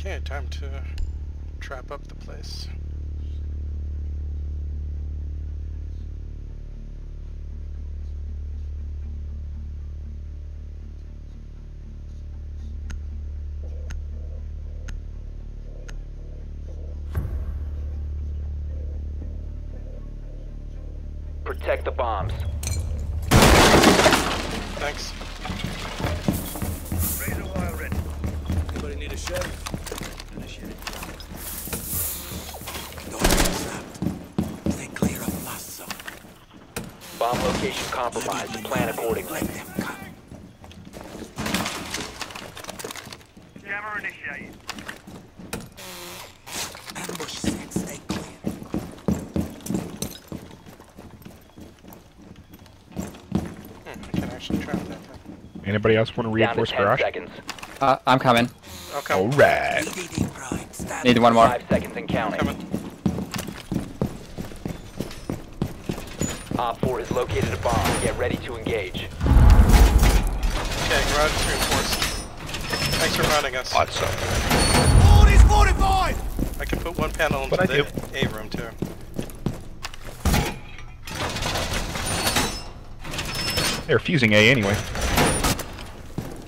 Okay, time to trap up the place. Protect the bombs. Thanks. Razor wire ready. Anybody need a? Initiate. Stay clear of blast zone. Bomb location compromised. Plan accordingly. Let them come. Jammer initiated. Ambush set. Stay clear. Hmm, I can actually trap that. Anybody else want to reinforce 10 garage? seconds. Uh, I'm coming. Okay, Alright. EDD prime. Stand Need one more. Five seconds and counting. coming. OPFOR has located a bomb. Get ready to engage. Okay, garage is reinforced. Thanks for running us. Awesome. All is fortified! I can put one panel into the A room too. They're fusing A anyway.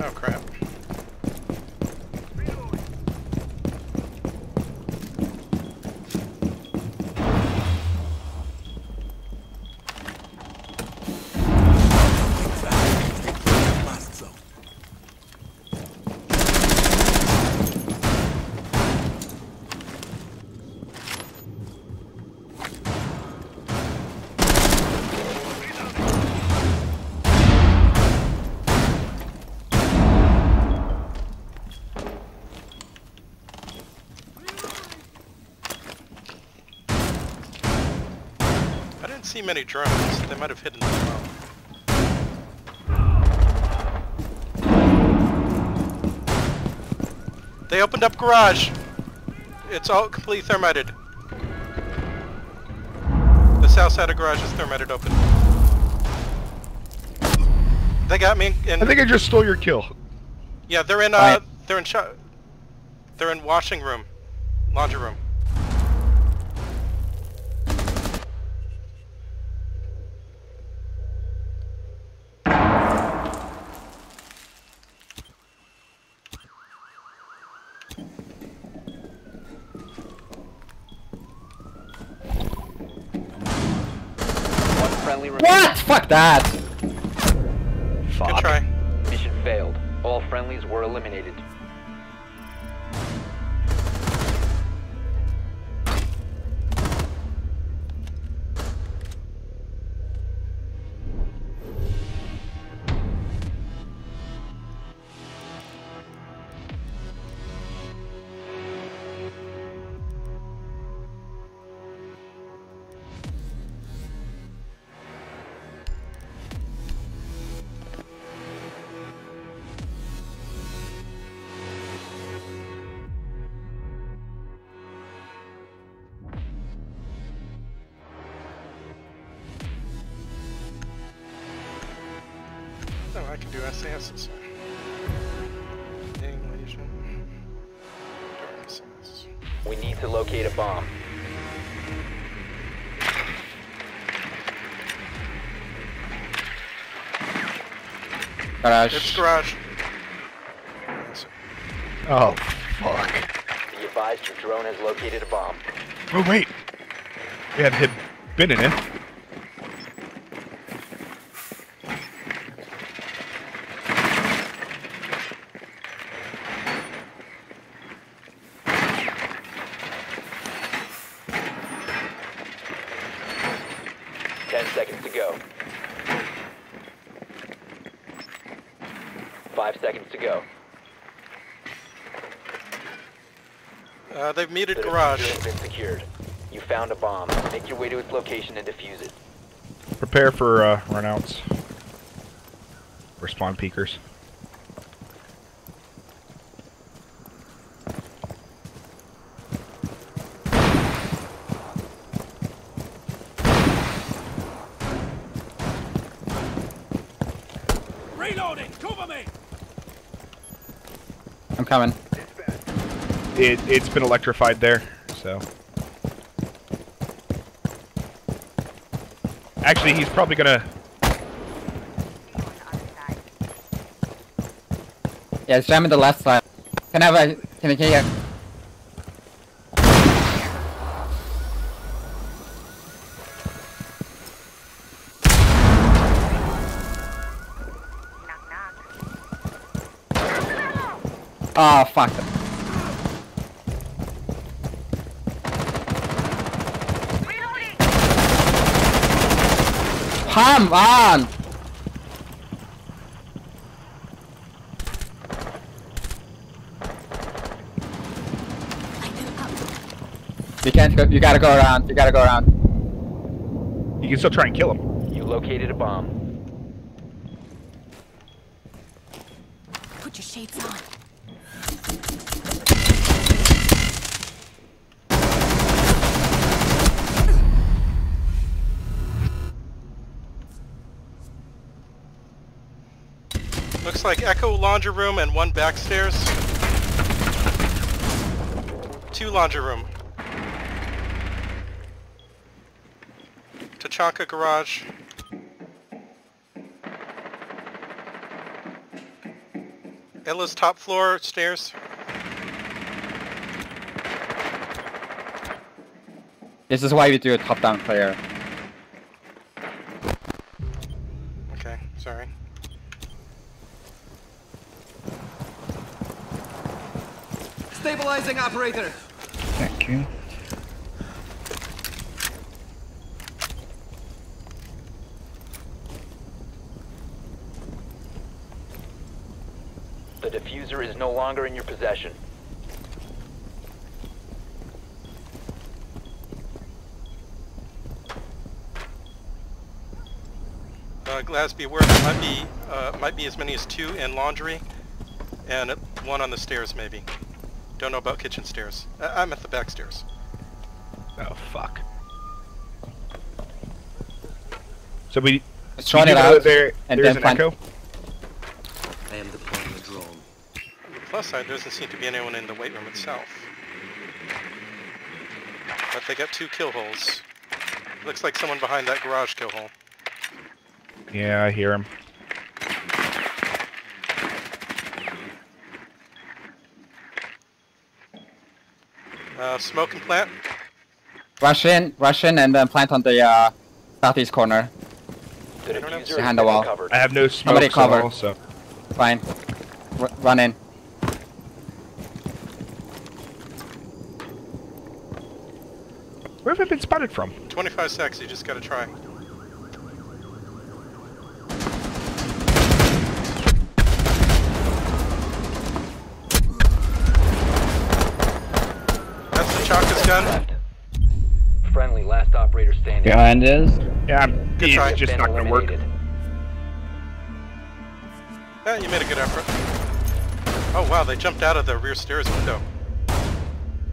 Oh crap. Blast zone. I didn't see many drones. They might have hidden as well. They opened up garage. It's all completely thermited. The south side of garage is thermited open. They got me in. I think I just stole your kill. yeah, they're in. Uh, they're in. Sho- they're in washing room, laundry room. One friendly remaining. What? Fuck that. Good Fuck. try. Mission failed. All friendlies were eliminated. Oh, I can do SASs. Dang, Legion. Dark SAS. We need to locate a bomb. Garage. It's garage. Oh, fuck. Be advised your drone has located a bomb. Oh, wait. We had hid been in it. Ten seconds to go. Five seconds to go. Uh, they've meted The garage. defuser has been secured. You found a bomb. Make your way to its location and defuse it. Prepare for uh, runouts. Or spawn peekers. Reloading! Cover me! I'm coming. it, it's been electrified there, so. Actually, he's probably gonna. Yeah, it's jamming the left side. Can I have a... Can I get you? Oh, fuck. Come on! You can't go, you gotta go around, you gotta go around. You can still try and kill him. You located a bomb. Put your shades on. Looks like Echo laundry room and one back stairs. Two laundry room. Tachanka garage. Ela's top floor stairs. This is why we do a top-down player. Okay, sorry. Stabilizing operator. Thank you. The defuser is no longer in your possession. Uh, Glaz, be aware there might be, uh, might be as many as two in laundry, and one on the stairs maybe. Don't know about kitchen stairs. I- I'm at the back stairs. Oh fuck. So we. Let's try you it out. There, and there's then an find- echo. I am deploying the drone. On the plus side, there doesn't seem to be anyone in the weight room itself. But they got two kill holes. Looks like someone behind that garage kill hole. Yeah, I hear him. Uh, smoke and plant. Rush in, rush in, and then plant on the uh, southeast corner. The I don't know. defuser has Behind the wall. recovered. I have no smoke. Somebody smokes at cover. all, so. Fine. R run in. Where have I been spotted from? 25 seconds, you just gotta try. That's the Chaka's gun. Left. Friendly, last operator standing. Behind is. Yeah, I'm, Good it's try. just Been not gonna work. Yeah, you made a good effort. Oh wow, they jumped out of the rear stairs window.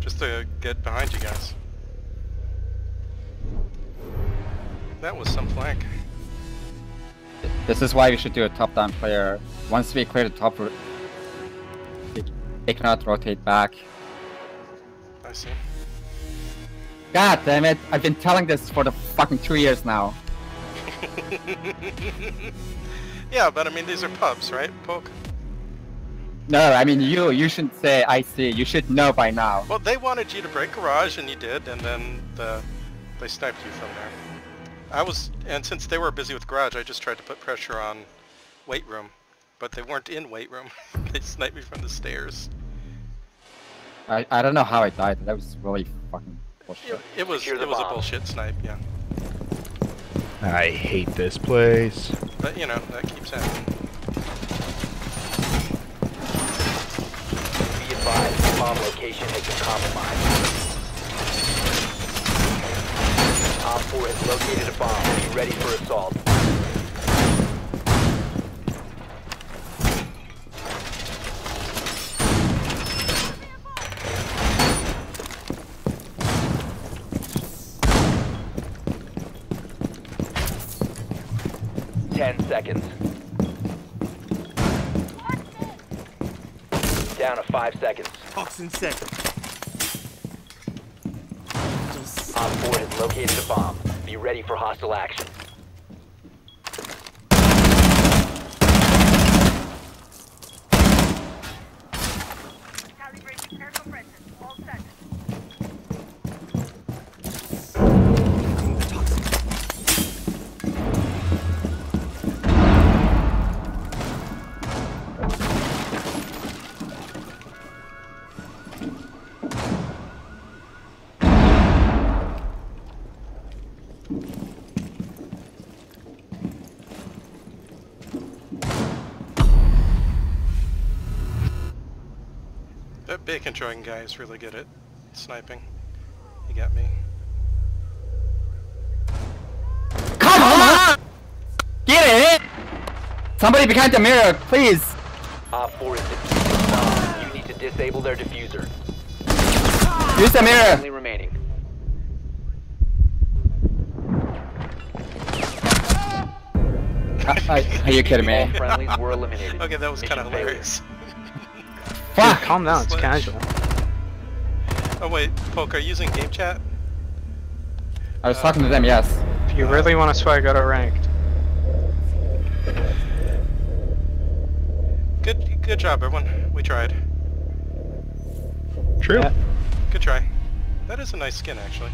Just to get behind you guys. That was some flank. This is why we should do a top-down player. Once we clear the top, ro- they- they cannot rotate back. I see. God damn it! I've been telling this for the fucking two years now. yeah, but I mean these are pubs, right? Poke. No, I mean you. You shouldn't say I see. You should know by now. Well, they wanted you to break garage, and you did, and then the, they sniped you from there. I was, and since they were busy with garage, I just tried to put pressure on weight room, but they weren't in weight room. they sniped me from the stairs. I I don't know how I died. That was really fucking. It, it was Secure the it was a bullshit snipe, yeah. I hate this place. But you know that keeps happening. Be advised, bomb location has been compromised. OPFOR has located a bomb. Be ready for assault. Ten seconds. down to five seconds. Oxen set. OPFOR has located a bomb. Be ready for hostile action. Bacon throwing guy is really good at sniping. He got me. Come on! Get it! Somebody behind the mirror, please! OPFOR is defusing the. You need to disable their defuser. Use the mirror! Only remaining. Uh, are you kidding All me? friendlies were eliminated. Okay, that was kind of Mission failure. hilarious. Fuck! Calm down, it's Slash. casual. Oh wait, Poke, are you using game chat? I was uh, talking to them, yes. If you really want to swag out a ranked, Good, good job, everyone. We tried. True. Yeah. Good try. That is a nice skin, actually.